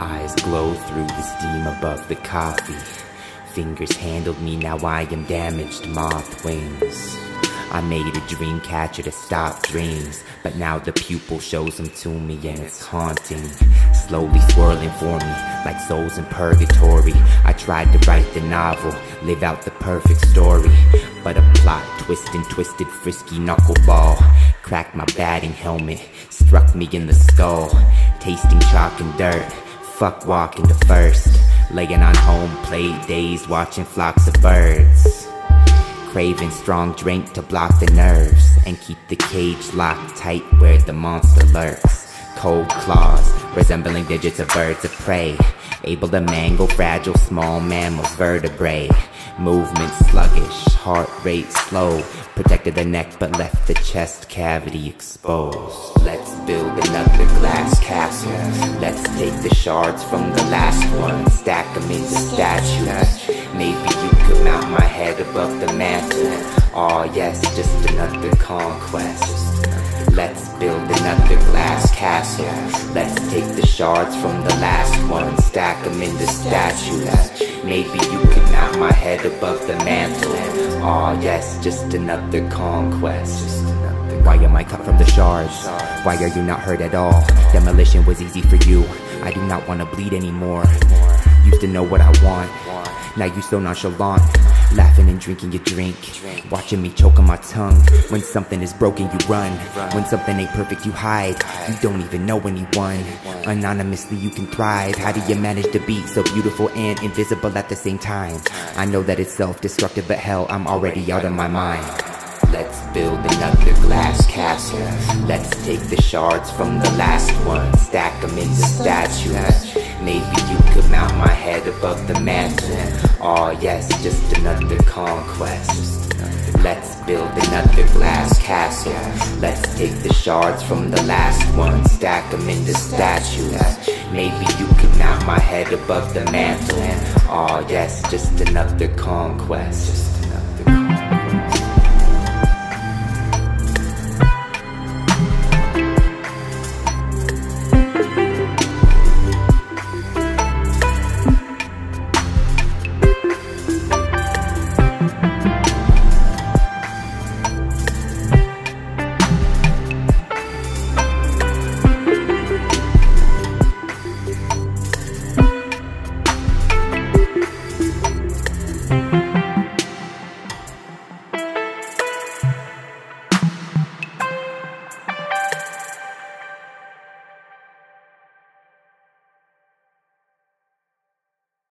Eyes glow through the steam above the coffee. Fingers handled me, now I am damaged moth wings. I made a dream catcher to stop dreams, but now the pupil shows them to me and it's haunting. Slowly swirling for me, like souls in purgatory. I tried to write the novel, live out the perfect story, but a plot twisting, twisted, frisky knuckleball cracked my batting helmet, struck me in the skull, tasting chalk and dirt. Fuck walking the first, laying on home plate days, watching flocks of birds. Craving strong drink to block the nerves and keep the cage locked tight where the monster lurks. Cold claws, resembling digits of birds of prey, able to mangle fragile small mammals' vertebrae. Movement sluggish, heart rate slow, protected the neck but left the chest cavity exposed. Let's build another glass castle. Let's take the shards from the last one, stack them into statues. Maybe you could mount my head above the mantle. Oh yes, just another conquest. Let's build another glass castle. Let's take the shards from the last one, stack them into statues. Maybe you could mount my head above the mantle. Oh yes, just another conquest. Why am I cut from the shards? Why are you not hurt at all? Demolition was easy for you. I do not want to bleed anymore. Used to know what I want. Now you so nonchalant. Laughing and drinking your drink. Watching me choke on my tongue. When something is broken, you run. When something ain't perfect, you hide. You don't even know anyone. Anonymously, you can thrive. How do you manage to be so beautiful and invisible at the same time? I know that it's self destructive, but hell, I'm already out of my mind. Let's build another glass castle. Let's take the shards from the last one, stack them into statues. Maybe you could mount my head above the mantle. Oh yes, just another conquest. Let's build another glass castle. Let's take the shards from the last one, stack them into statues. Maybe you could mount my head above the mantle. Oh yes, just another conquest. Just another conquest.